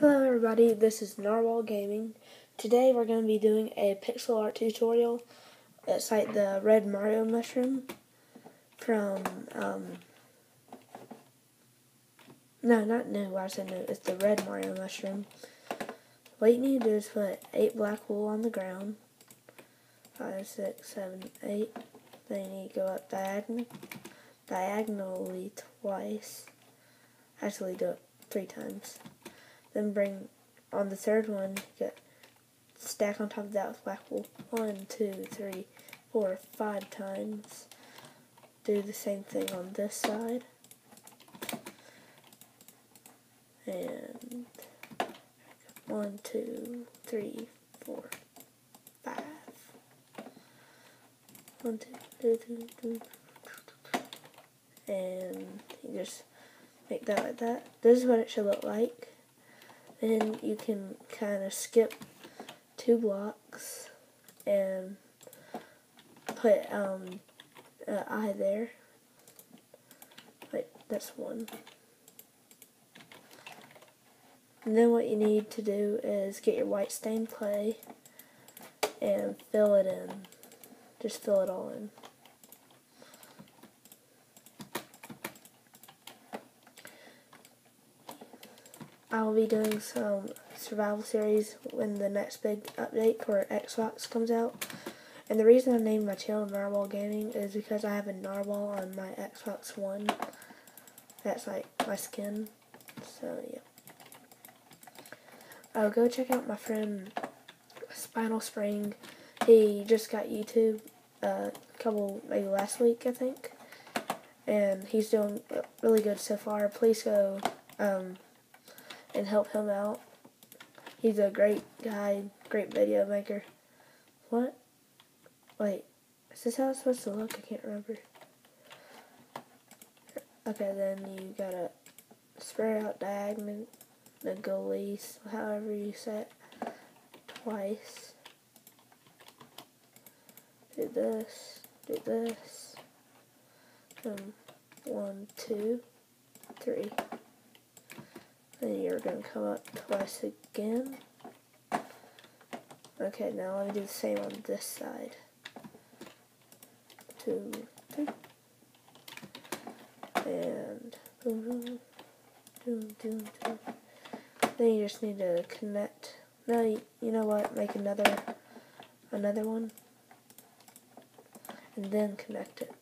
Hello everybody, this is Narwhal Gaming. Today we're going to be doing a pixel art tutorial. It's like the red Mario mushroom from, um, no, not new, I said new, it's the red Mario mushroom. What you need to do is put 8 black wool on the ground, Five, six, seven, eight. Then you need to go up diagonal, diagonally twice. Actually do it three times. Then bring on the third one, get stack on top of that with black wool. One, two, three, four, five times. Do the same thing on this side. And one, two, three, four, five. One, two, two, two, two. And you just make that like that. This is what it should look like. Then you can kind of skip two blocks and put um, an eye there. Wait, that's one. And then what you need to do is get your white stained clay and fill it in. Just fill it all in. I'll be doing some survival series when the next big update for Xbox comes out. And the reason I named my channel Narwhal Gaming is because I have a narwhal on my Xbox One. That's like my skin. So yeah. Oh, go check out my friend Spinal Spring. He just got YouTube uh, a couple, maybe last week, I think. And he's doing really good so far. Please go um, and help him out. He's a great guy, great video maker. What? Wait, is this how it's supposed to look? I can't remember. Okay, then you gotta spread out diagonal, the however you it, twice. Do this, do this. Um, one, two, three. Then you're going to come up twice again. Okay, now let me do the same on this side. Two, three. And boom, boom, boom, boom. Then you just need to connect. No, you know what? Make another, another one. And then connect it.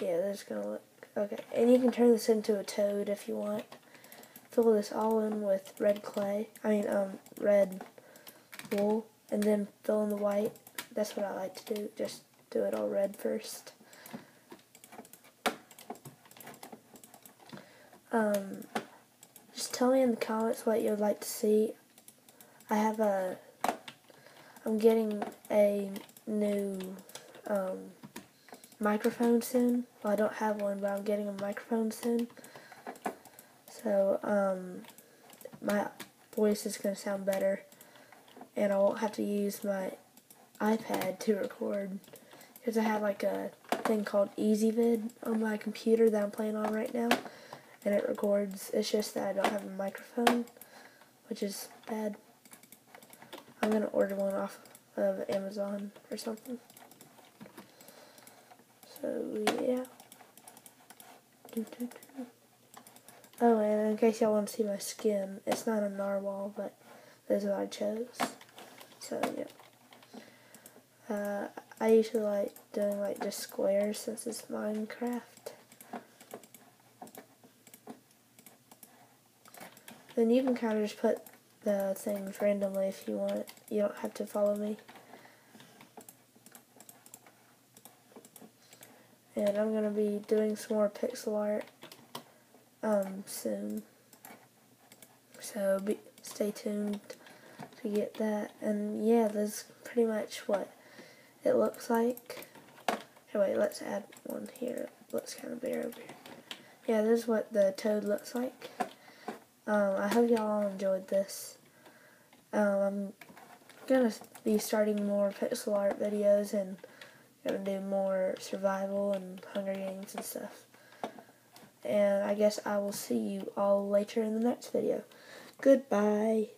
Yeah, that's gonna look okay. And you can turn this into a toad if you want. Fill this all in with red clay. I mean, um, red wool, and then fill in the white. That's what I like to do. Just do it all red first. Um, just tell me in the comments what you'd like to see. I have a. I'm getting a new um, microphone soon. Well, I don't have one, but I'm getting a microphone soon. So, um, my voice is going to sound better, and I won't have to use my iPad to record, because I have like a thing called Ezvid on my computer that I'm playing on right now, and it records. It's just that I don't have a microphone, which is bad. I'm going to order one off of Amazon or something. So yeah. Oh, and in case y'all want to see my skin, it's not a narwhal, but this is what I chose. So yeah. Uh, I usually like doing like just squares since it's Minecraft. Then you can kind of just put the things randomly if you want. You don't have to follow me. And I'm gonna be doing some more pixel art um, soon. So be, stay tuned to get that. And yeah, that's pretty much what it looks like. Anyway, let's add one here. Looks kind of bare over here. Yeah, this is what the toad looks like. Um, I hope y'all enjoyed this. Um, I'm gonna be starting more pixel art videos and gonna do more survival and Hunger Games and stuff. and I guess I will see you all later in the next video. Goodbye.